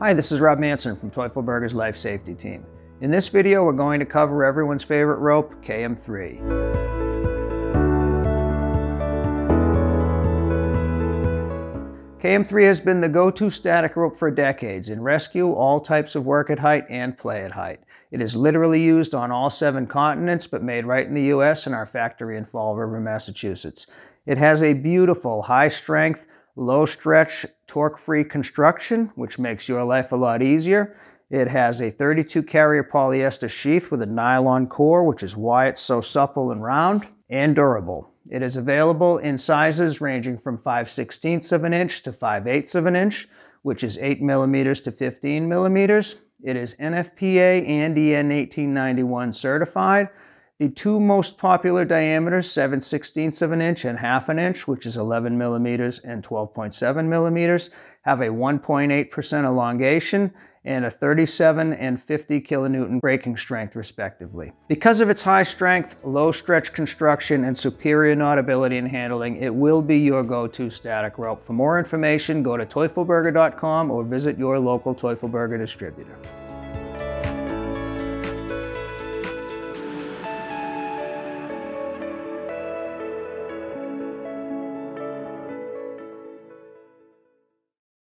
Hi, this is Rob Manson from Teufelberger's Life Safety Team. In this video, we're going to cover everyone's favorite rope, KM3. KM3 has been the go-to static rope for decades in rescue, all types of work at height, and play at height. It is literally used on all seven continents, but made right in the US in our factory in Fall River, Massachusetts. It has a beautiful, high-strength, low stretch, torque-free construction, which makes your life a lot easier. It has a 32 carrier polyester sheath with a nylon core, which is why it's so supple and round and durable. It is available in sizes ranging from 5 16ths of an inch to 5 eighths of an inch, which is 8 millimeters to 15 millimeters. It is NFPA and EN 1891 certified, the two most popular diameters, 7 16ths of an inch and half an inch, which is 11 millimeters and 12.7 millimeters, have a 1.8% elongation and a 37 and 50 kilonewton breaking strength respectively. Because of its high strength, low stretch construction, and superior knotability and handling, it will be your go-to static rope. For more information, go to teufelberger.com or visit your local Teufelberger distributor.